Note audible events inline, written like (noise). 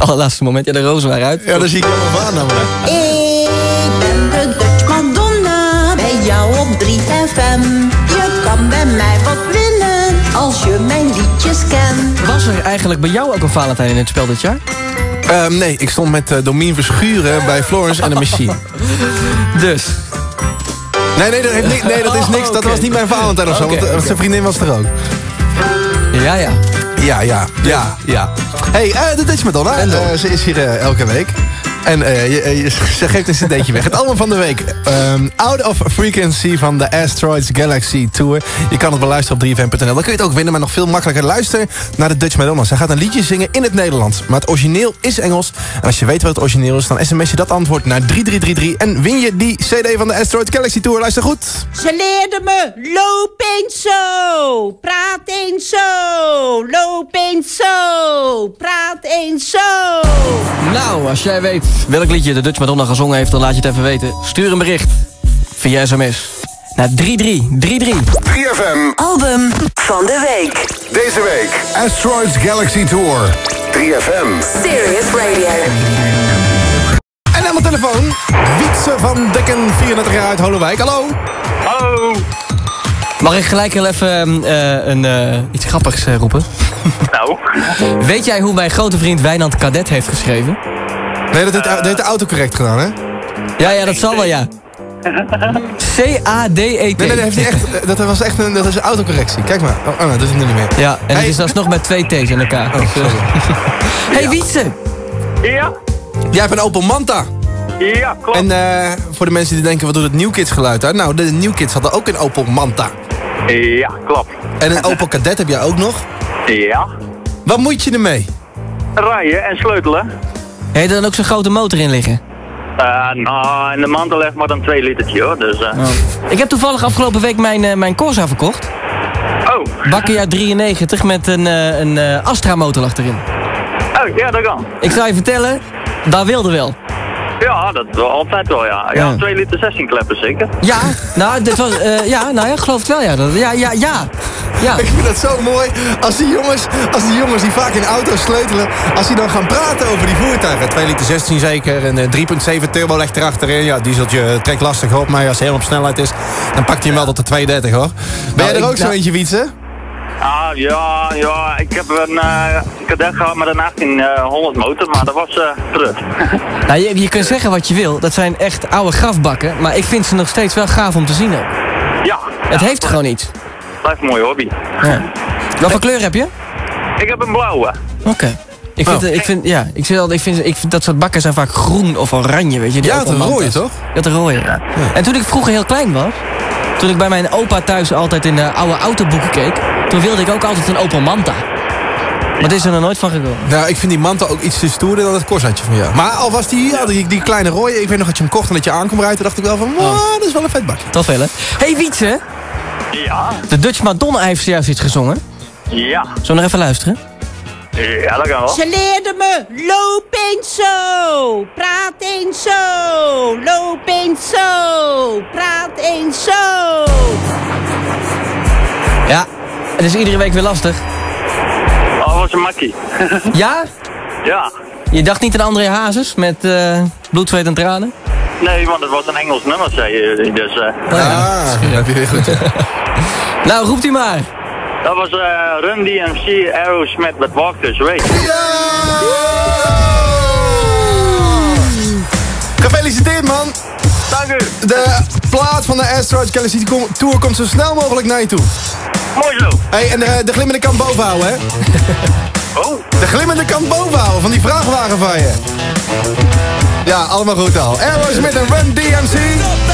het allerlaatste moment. Ja, de rozen waren uit. Ja, daar zie ik helemaal van namelijk. Ik ben de Dutch Madonna, bij jou op 3FM. Je kan bij mij wat winnen, als je mijn liedjes kent. Was er eigenlijk bij jou ook een Valentijn in het spel dit jaar? Ehm, nee, ik stond met uh, Domien Verschuren bij Florence en de Machine. (laughs) Dus, Nee, nee, dat, heeft nee, dat is niks. Dat (laughs) Oké. was niet mijn Valentijn of zo, want, eh, want oké. zijn vriendin was er ook. ja, ja. Ja, ja, ja, ja. hey, de Dutch Madonna, En eh, ze is hier eh, elke week. En eh, je, eh, je- (laughs) ze geeft een cd'tje weg. Het album van de week. ehm, Out of Frequency van de Asteroids Galaxy Tour. Je kan het beluisteren op 3fm.nl. Dan kun je het ook winnen, maar nog veel makkelijker. Luister naar de Dutch Madonna. Zij gaat een liedje zingen in het Nederlands. Maar het origineel is Engels. En als je weet wat het origineel is, dan sms je dat antwoord naar 3333. En win je die cd van de Asteroids Galaxy Tour. Luister goed. Ze leerde me, loop eens zo, praat eens zo, loop eens zo, praat eens zo. Nou, als jij weet welk liedje de Dutch Madonna gezongen heeft... dan laat je het even weten. Stuur een bericht via sms naar 3333. 3FM, Album van de week. deze week Asteroids Galaxy Tour. 3FM. Serious Radio. En aan de telefoon, Wietse van Dekken, 34 jaar uit Holowijk. Hallo. Hallo. Mag ik gelijk heel even eh, een, eh, iets grappigs eh, roepen? Nou, Weet jij hoe mijn grote vriend Wijnand Cadet heeft geschreven? Nee, dat heeft, dat heeft de autocorrect gedaan, hè? Ja, ja, dat zal wel, ja. C-A-D-E-T. Nee, nee, dat, heeft hij echt, dat was echt een, dat is een autocorrectie. Kijk maar. Oh, oh, nou, dat is het nu niet meer. Ja, en Hey. het is alsnog met twee T's in elkaar. Oh, sorry. (laughs) hey, Wietse! ja, Jij hebt een Opel Manta. ja, klopt. En eh, voor de mensen die denken, wat doet het New Kids geluid uit? Nou, de New Kids hadden ook een Opel Manta. Ja, klopt. En een Opel Kadett heb jij ook nog. Ja. Wat moet je ermee? Rijden en sleutelen. Heeft er dan ook zo'n grote motor in liggen? Eh, nou, in de mantel heeft maar een 2 litertje hoor, dus... eh Ik heb toevallig afgelopen week mijn, eh, mijn Corsa verkocht. Oh, Bakkenjaar 93 met een, een Astra motor achterin. oh, ja, dat kan. Ik zou je vertellen, dat wilde wel. Ja, dat altijd wel, ja. Ja. Ja, 2 liter 16 kleppen zeker. Ja, nou, dit was, ja, nou ja, geloof het wel, ja. Dat, ja, ja, ja. Ja, Ik vind dat zo mooi. Als die jongens, als die, jongens die vaak in auto's sleutelen... als die dan gaan praten over die voertuigen... 2 liter 16 zeker en eh, 3.7 turbo legt erachterin. Ja, dieseltje trekt lastig op. Maar als hij helemaal op snelheid is... dan pakt hij hem wel tot de 230 hoor. Ben jij ik- er ook zo nou- eentje, Wietse? Ah, ja, ja, ik heb een eh cadet gehad met een 1800 motor, maar dat was eh terug. (laughs) nou, je, je kunt zeggen wat je wil. Dat zijn echt oude grafbakken. Maar ik vind ze nog steeds wel gaaf om te zien. ook. ja, Het heeft gewoon iets. Blijft een mooie hobby. Ja. Wat voor kleur heb je? Ik heb een blauwe. Oké. Ik vind, ik vind, ja, ik vind, altijd- ik, vind, ik vind dat soort bakken zijn vaak groen of oranje, weet je. die Ja, een rode, toch? Ja, het een rode, ja. En toen ik vroeger heel klein was, toen ik bij mijn opa thuis altijd in de oude autoboeken keek, toen wilde ik ook altijd een Opel Manta. Maar dit is er nog nooit van gekomen. Nou, ik vind die Manta ook iets te stoerder dan het Corsatje van jou. Maar al was die, ja, die, die kleine rode... ik weet nog dat je hem kocht en dat je aankwam rijden... toen dacht ik wel van, wow, dat is wel een vet bakje. Toch wel, hè? hey, Wietse, Ja, de Dutch Madonna heeft zojuist iets gezongen. ja, Zullen we nog even luisteren? ja, dat kan wel. Ze leerde me, loop eens zo, praat eens zo, loop eens zo, praat eens zo. Ja. Het is iedere week weer lastig. Oh, was een makkie. Ja? (laughs) ja. Je dacht niet aan André Hazes met eh bloed, zweet en tranen? Nee, want het was een Engels nummer, zei je. Dus Ah, dat heb je weer goed. (laughs) Nou, roept u maar. dat was eh Run DMC Aerosmith met Walk This Way. Gefeliciteerd, man. Dank u. De plaat van de Asteroids Galaxy Tour komt zo snel mogelijk naar je toe. Mooi zo. hey, en de, de glimmende kant boven houden, hè? Oh, De glimmende kant boven houden van die vrachtwagen van je. Ja, allemaal goed al. Aerosmith en Run DMC.